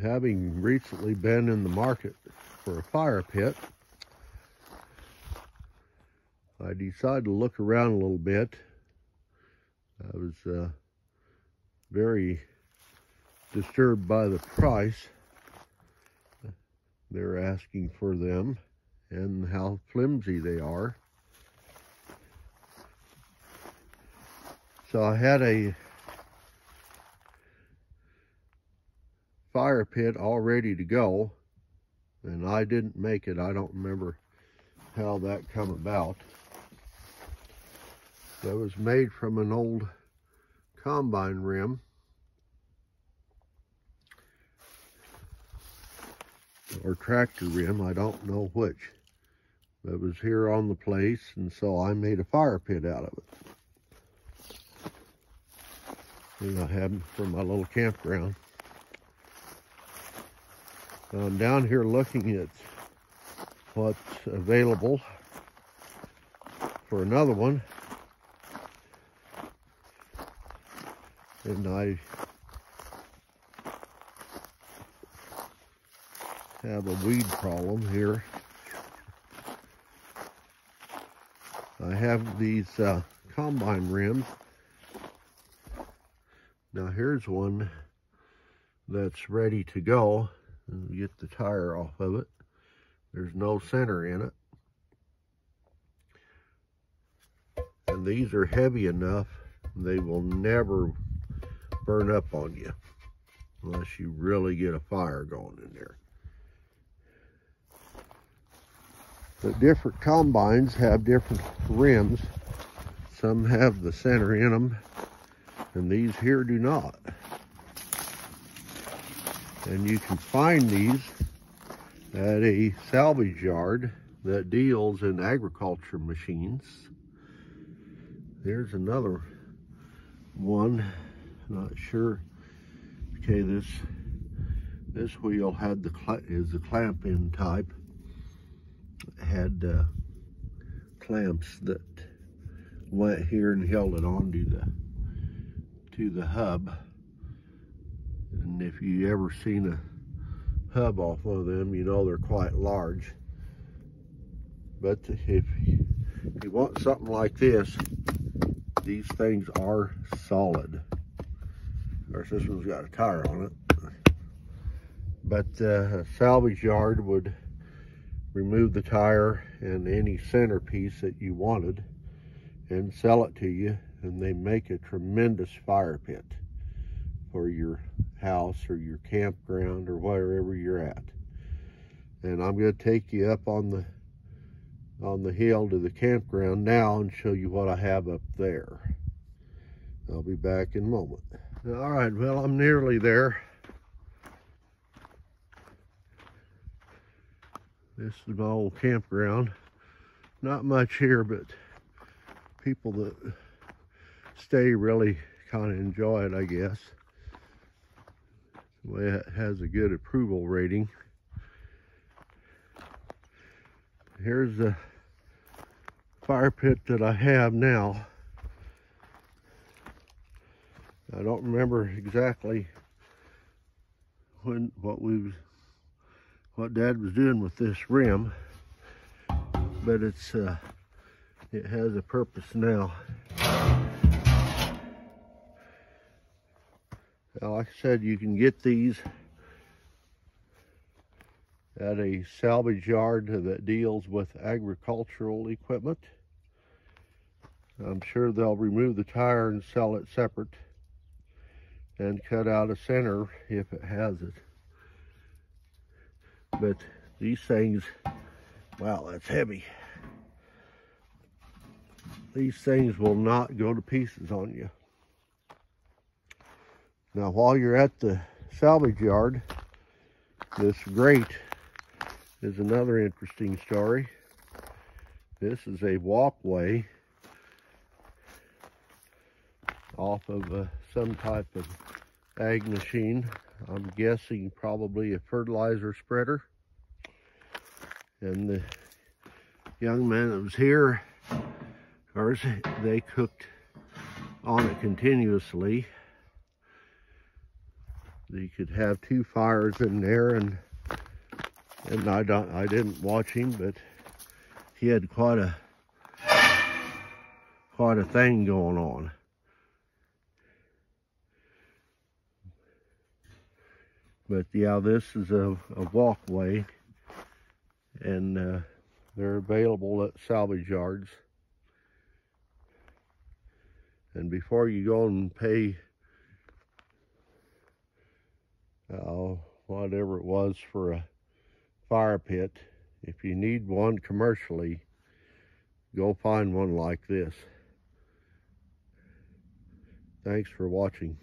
having recently been in the market for a fire pit, I decided to look around a little bit. I was uh, very disturbed by the price they're asking for them and how flimsy they are. So I had a fire pit all ready to go and I didn't make it. I don't remember how that come about. That was made from an old combine rim. Or tractor rim, I don't know which. That was here on the place, and so I made a fire pit out of it. And I had them for my little campground. I'm down here looking at what's available for another one. And I have a weed problem here. I have these uh, combine rims. Now here's one that's ready to go get the tire off of it. There's no center in it. And these are heavy enough, they will never burn up on you unless you really get a fire going in there. The different combines have different rims. Some have the center in them, and these here do not. And you can find these at a salvage yard that deals in agriculture machines. There's another one, not sure. Okay, this this wheel had the is the clamp in type. Had uh, clamps that went here and held it onto the to the hub. And if you ever seen a hub off of them, you know they're quite large. But if you want something like this, these things are solid. Of course, this one's got a tire on it. But uh, a salvage yard would remove the tire and any centerpiece that you wanted and sell it to you and they make a tremendous fire pit for your house or your campground or wherever you're at. And I'm going to take you up on the on the hill to the campground now and show you what I have up there. I'll be back in a moment. All right, well, I'm nearly there. This is my old campground. Not much here, but people that stay really kind of enjoy it, I guess. It has a good approval rating. Here's the fire pit that I have now. I don't remember exactly when what we what dad was doing with this rim but it's uh, it has a purpose now now like I said you can get these at a salvage yard that deals with agricultural equipment I'm sure they'll remove the tire and sell it separate and cut out a center if it has it. But these things, wow, that's heavy. These things will not go to pieces on you. Now, while you're at the salvage yard, this grate is another interesting story. This is a walkway off of uh, some type of ag machine. I'm guessing probably a fertilizer spreader. And the young man that was here, course, they cooked on it continuously. You could have two fires in there and and I don't I didn't watch him but he had quite a quite a thing going on. But yeah, this is a, a walkway and uh, they're available at salvage yards. And before you go and pay uh, whatever it was for a fire pit, if you need one commercially, go find one like this. Thanks for watching.